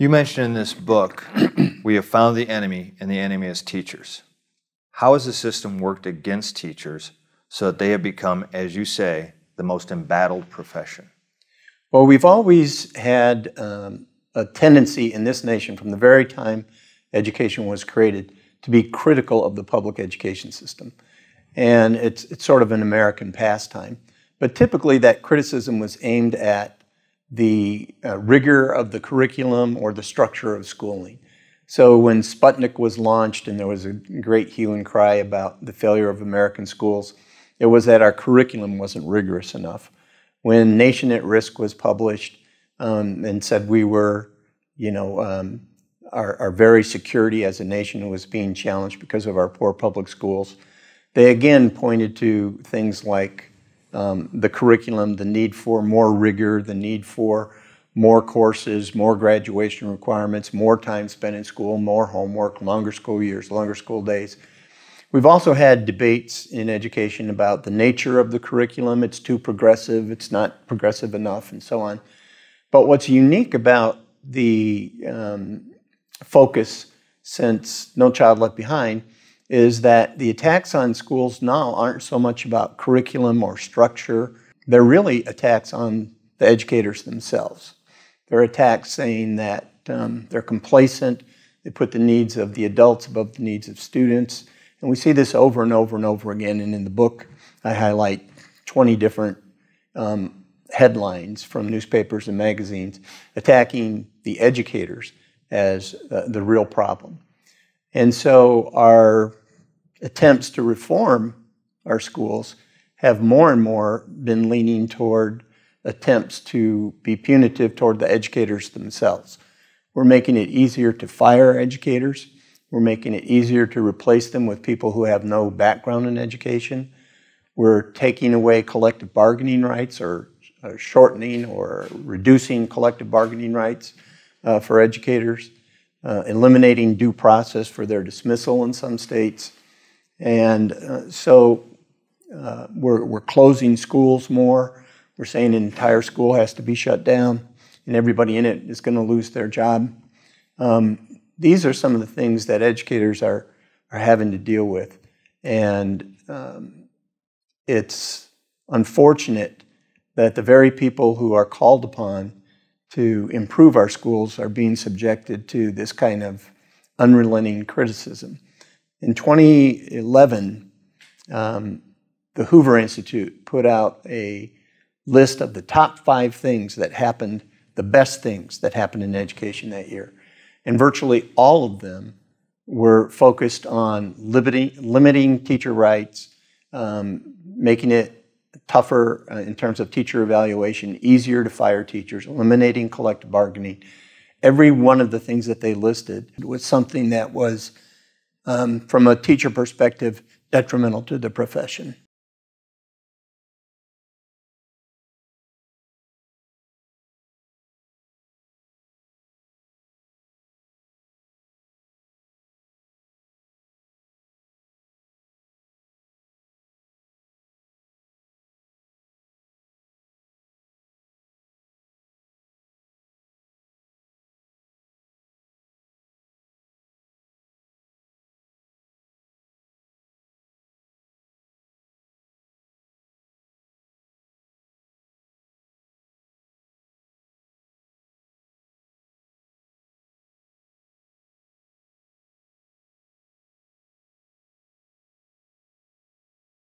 You mentioned in this book, we have found the enemy, and the enemy is teachers. How has the system worked against teachers so that they have become, as you say, the most embattled profession? Well, we've always had um, a tendency in this nation from the very time education was created to be critical of the public education system. And it's, it's sort of an American pastime. But typically, that criticism was aimed at the uh, rigor of the curriculum or the structure of schooling. So when Sputnik was launched and there was a great hue and cry about the failure of American schools, it was that our curriculum wasn't rigorous enough. When Nation at Risk was published um, and said we were, you know, um, our, our very security as a nation was being challenged because of our poor public schools, they again pointed to things like um, the curriculum, the need for more rigor, the need for more courses, more graduation requirements, more time spent in school, more homework, longer school years, longer school days. We've also had debates in education about the nature of the curriculum. It's too progressive, it's not progressive enough, and so on. But what's unique about the um, focus since No Child Left Behind is that the attacks on schools now aren't so much about curriculum or structure. They're really attacks on the educators themselves. They're attacks saying that um, they're complacent, they put the needs of the adults above the needs of students. And we see this over and over and over again. And in the book, I highlight 20 different um, headlines from newspapers and magazines attacking the educators as uh, the real problem. And so our attempts to reform our schools have more and more been leaning toward attempts to be punitive toward the educators themselves. We're making it easier to fire educators. We're making it easier to replace them with people who have no background in education. We're taking away collective bargaining rights or, or shortening or reducing collective bargaining rights uh, for educators uh, eliminating due process for their dismissal in some states. And uh, so uh, we're, we're closing schools more. We're saying an entire school has to be shut down and everybody in it is going to lose their job. Um, these are some of the things that educators are, are having to deal with. And um, it's unfortunate that the very people who are called upon to improve our schools are being subjected to this kind of unrelenting criticism. In 2011, um, the Hoover Institute put out a list of the top five things that happened, the best things that happened in education that year. And virtually all of them were focused on limiting, limiting teacher rights, um, making it tougher uh, in terms of teacher evaluation, easier to fire teachers, eliminating collective bargaining. Every one of the things that they listed was something that was, um, from a teacher perspective, detrimental to the profession.